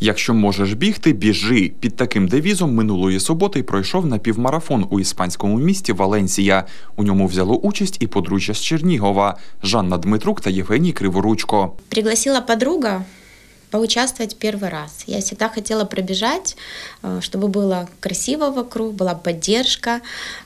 Якщо можеш бігти, біжи. Під таким девізом минулої суботи пройшов напівмарафон у іспанському місті Валенсія. У ньому взяло участь і подружжя з Чернігова Жанна Дмитрук та Євгеній Криворучко. Пригласила подруга поучаствовать первый раз. Я всегда хотела пробежать, э, чтобы было красиво вокруг, была поддержка.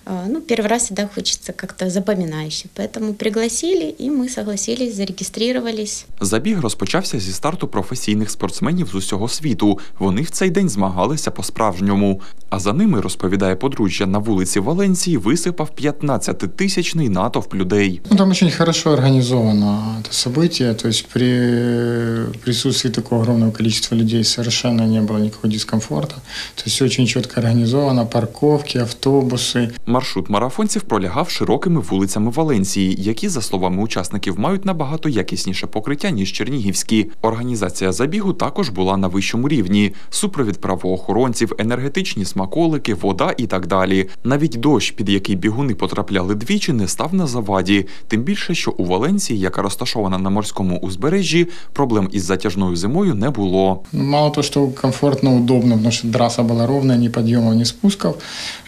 Э, Ну, первый раз всегда хочется как-то запоминающе. Поэтому пригласили, и мы согласились, зарегистрировались. Забіг розпочався зі старту професійних спортсменів з усього світу. Вони в цей день змагалися по-справжньому. А за ними, розповідає подружжя, на вулиці Валенсії висипав 15-тисячний натовп людей. Ну, там очень хорошо организовано это событие, то есть при присутствии такого огромного количества людей совершенно не было никакого дискомфорта. То есть очень четко организовано, парковки, автобусы. Маршрут марафонців пролягав широкими вулицями Валенсії, які, за словами учасників, мають набагато якісніше покриття ніж чернігівські. Організація забігу також була на вищому рівні: супровід правоохоронців, енергетичні смаколики, вода і так далі. Навіть дощ, під який бігуни потрапляли двічі, не став на заваді. Тим більше, що у Валенсії, яка розташована на морському узбережжі, проблем із затяжною зимою не було. Мало того, что комфортно, удобно, потому что траса была ровная, ни подъемов, ни спусков,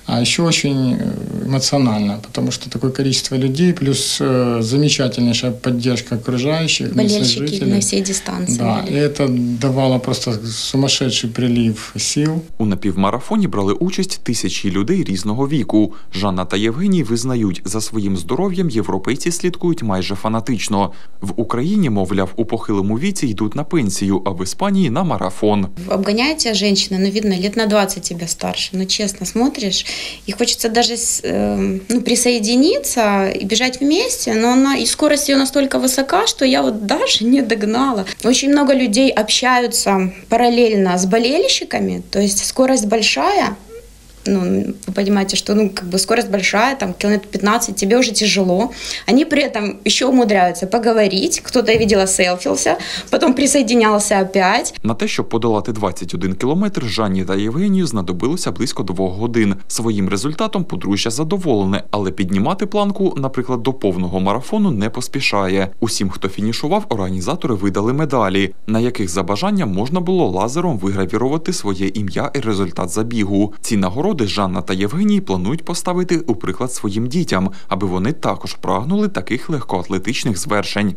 а еще очень э, эмоционально, потому что такое количество людей, плюс э, замечательнейшая поддержка окружающих, местных Болельщики жителей. на всей дистанции Да, были. и это давало просто сумасшедший прилив сил. У напівмарафоні брали участь тисячі людей різного віку. Жанна та Євгеній визнають, за своїм здоров'ям європейці слідкують майже фанатично. В Україні, мовляв, у похилому віці йдуть на пенсію, а в Іспанії на марафон. Обгоняет тебя женщина, ну, видно, лет на 20 тебя старше. Ну, честно, смотришь, и хочется даже ну, присоединиться и бежать вместе, но она, и скорость ее настолько высока, что я вот даже не догнала. Очень много людей общаются параллельно с болельщиками, то есть скорость большая, ну, вы понимаете, что ну, как бы скорость большая, там километр 15, тебе уже тяжело. Они при этом еще умудряются поговорить. Кто-то, я видела, селфился, потом присоединялся опять. На те, щоб подолати 21 кілометр, Жанні та Євгенію знадобилося близько двох годин. Своїм результатом подружжя задоволене, але піднімати планку, наприклад, до повного марафону не поспішає. Усім, хто фінішував, організатори видали медалі, на яких за бажанням можна було лазером вигравірувати своє ім'я і результат забігу. Ці нагороди Жанна та Євгеній планують поставити у приклад своїм дітям, аби вони також прагнули таких легкоатлетичних звершень.